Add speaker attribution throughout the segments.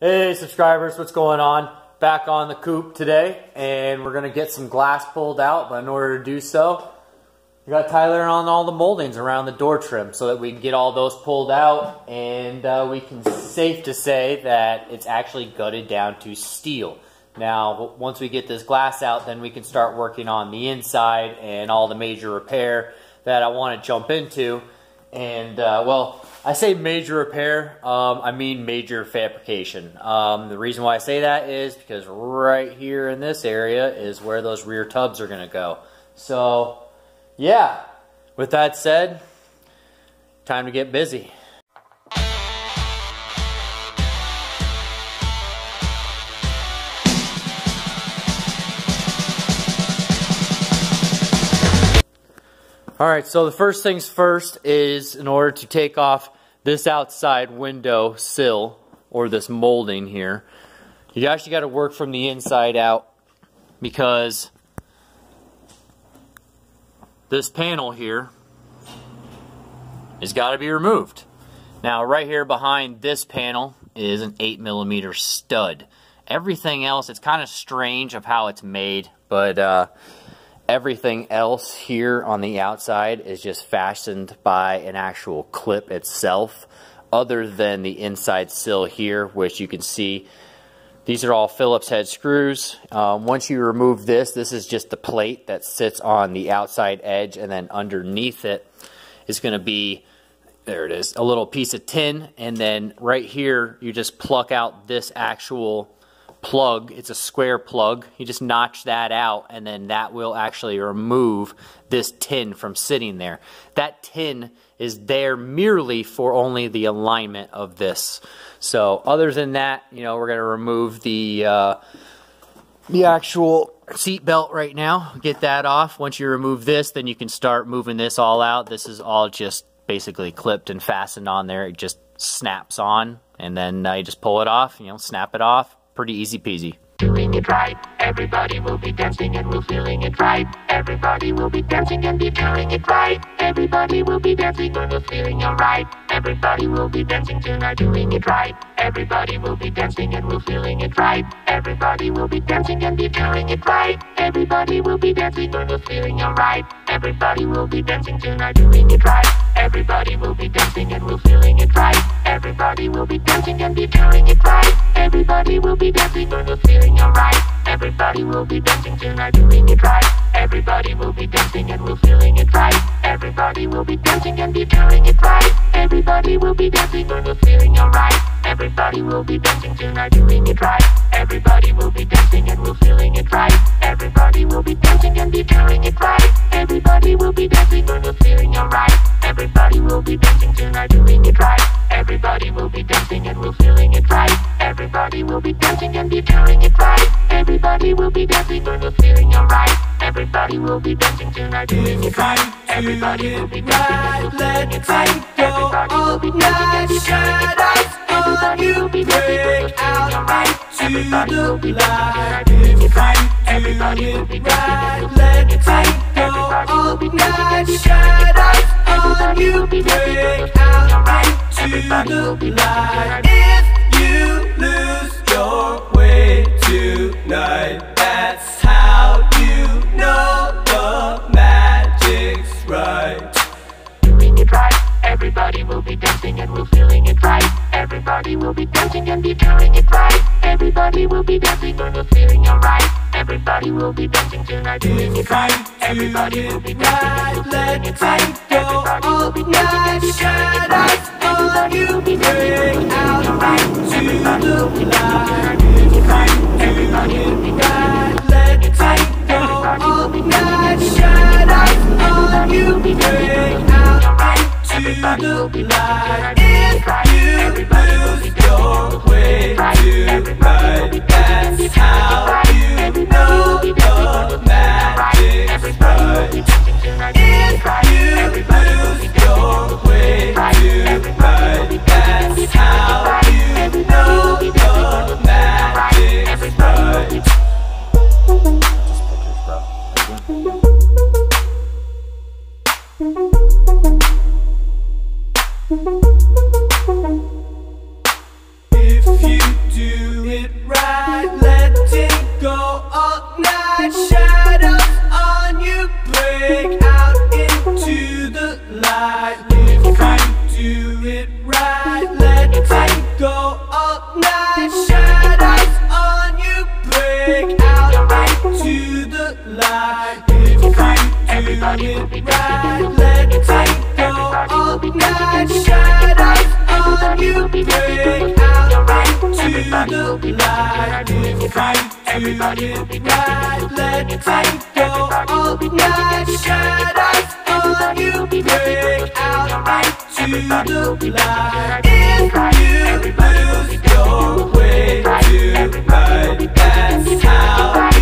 Speaker 1: Hey subscribers, what's going on? Back on the coupe today and we're going to get some glass pulled out, but in order to do so, we got Tyler on all the moldings around the door trim so that we can get all those pulled out and uh, we can safe to say that it's actually gutted down to steel. Now, once we get this glass out, then we can start working on the inside and all the major repair that I want to jump into. And, uh, well, I say major repair, um, I mean major fabrication. Um, the reason why I say that is because right here in this area is where those rear tubs are to go. So, yeah, with that said, time to get busy. All right, so the first things first is in order to take off this outside window sill or this molding here, you actually got to work from the inside out because this panel here has got to be removed. Now right here behind this panel is an 8 millimeter stud. Everything else, it's kind of strange of how it's made, but uh, Everything else here on the outside is just fastened by an actual clip itself, other than the inside sill here, which you can see these are all Phillips head screws. Um, once you remove this, this is just the plate that sits on the outside edge, and then underneath it is going to be, there it is, a little piece of tin, and then right here, you just pluck out this actual plug. It's a square plug. You just notch that out and then that will actually remove this tin from sitting there. That tin is there merely for only the alignment of this. So other than that, you know, we're going to remove the uh, the actual seat belt right now. Get that off. Once you remove this, then you can start moving this all out. This is all just basically clipped and fastened on there. It just snaps on and then uh, you just pull it off, you know, snap it off, Pretty easy peasy.
Speaker 2: Doing it right, everybody will be dancing and we're feeling it right. Everybody will be dancing and be feeling it right. Everybody will be dancing and we're feeling alright. Everybody will be dancing tonight, doing it right. Everybody will be dancing and we're feeling it right. Everybody will be dancing and be feeling it right. Everybody will be dancing and we're feeling alright. Everybody will be dancing tonight, doing it right. Everybody will be dancing and we're feeling it right. Everybody will be dancing and be feeling it right. Everybody will be dancing and we're feeling alright. Everybody will be dancing tonight, doing it right. Everybody will be dancing and we're feeling it right. Everybody will be dancing and be feeling it right. Everybody will be dancing and we're feeling alright. Everybody will be dancing tonight, doing it right. Will be dancing tonight, doing it right. Everybody will be dancing we're feeling it right. Everybody will be dancing feeling it right. Everybody will be dancing and we're feeling alright. Everybody will be dancing and doing it right. Everybody will be dancing and we're feeling. Everybody will be dancing be feeling it right. Everybody will be dancing and feeling alright. Everybody will be dancing
Speaker 3: If you lose your way tonight, that's
Speaker 2: Doing it right. Everybody will be dancing and we're feeling it right. Everybody will be dancing and be feeling it right. Everybody will be dancing and we're feeling alright. Everybody will be dancing tonight, doing it right. Everybody will be dancing and we're feeling it right. Everybody will be dancing and be feeling it right. Everybody will be dancing and we're feeling alright. Everybody will be dancing and doing it right. Everybody will be dancing
Speaker 1: go up night. Shadows on you break out into the light. If you do it right, let it go all night. Shadows on you break out into the light. If you do it right, let it go all night. Shadows on you break out into the light. That's how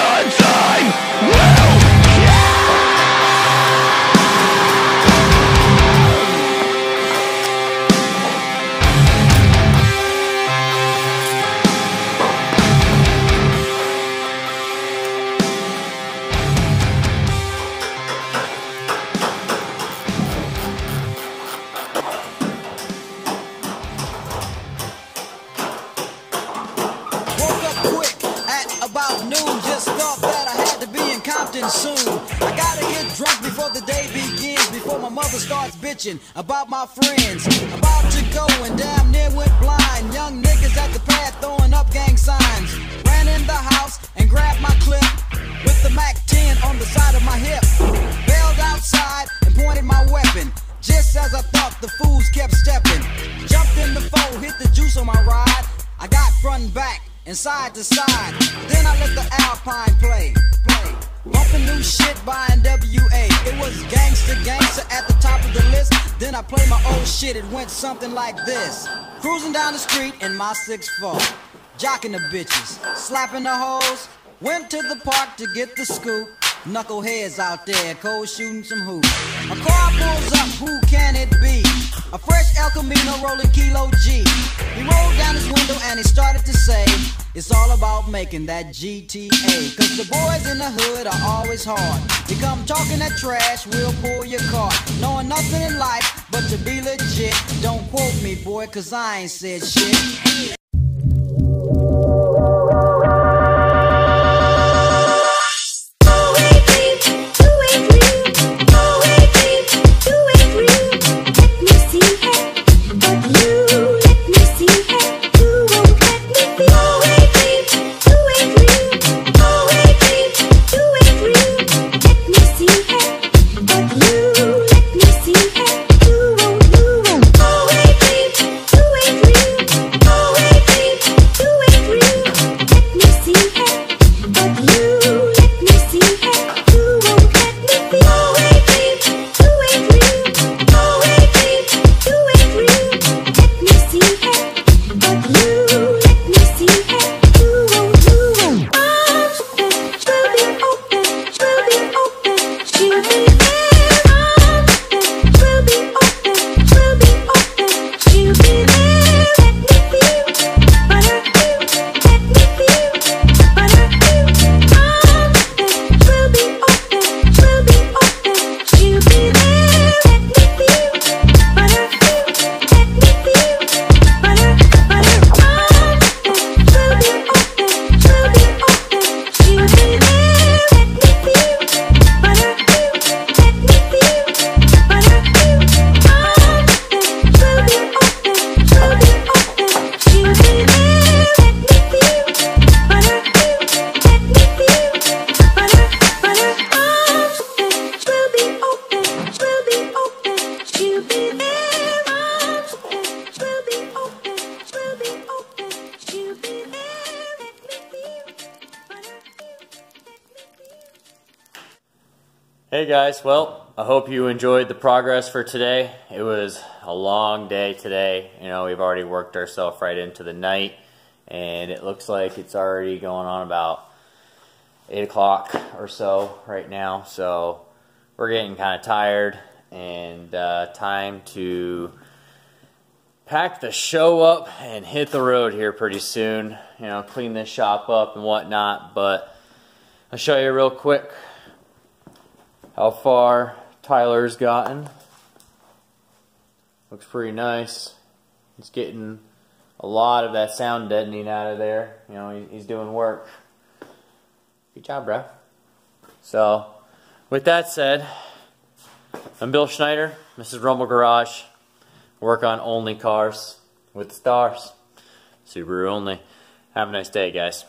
Speaker 1: Your
Speaker 4: time
Speaker 5: soon. I gotta get drunk before the day begins. Before my mother starts bitching about my friends. About to go and damn near went blind. Young niggas at the pad throwing up gang signs. Ran in the house and grabbed my clip with the Mac 10 on the side of my hip. Bailed outside and pointed my weapon. Just as I thought, the fools kept stepping. Jumped in the foe, hit the juice on my ride. I got front and back and side to side. Then I let the Alpine play. play. Bumping new shit by NWA. It was Gangsta Gangsta at the top of the list. Then I played my old shit. It went something like this. Cruising down the street in my 6'4. Jocking the bitches, slapping the hoes. Went to the park to get the scoop. Knuckleheads out there, cold shooting some hoops. A car pulls up, who can it be? A fresh El Camino rolling Kilo G. He rolled down his window and he started to say, It's all about making that GTA. Cause the boys in the hood are always hard. You come talking that trash, we'll pull your car. Knowing nothing in life but to be legit. Don't quote me, boy, cause I ain't said shit.
Speaker 1: Hey guys, well, I hope you enjoyed the progress for today. It was a long day today. You know, we've already worked ourselves right into the night, and it looks like it's already going on about 8 o'clock or so right now. So we're getting kind of tired, and uh, time to pack the show up and hit the road here pretty soon. You know, clean this shop up and whatnot, but I'll show you real quick how far Tyler's gotten. Looks pretty nice. He's getting a lot of that sound deadening out of there. You know, he's doing work. Good job, bro. So, with that said, I'm Bill Schneider. Is Rumble Garage. Work on only cars with stars. Subaru only. Have a nice day, guys.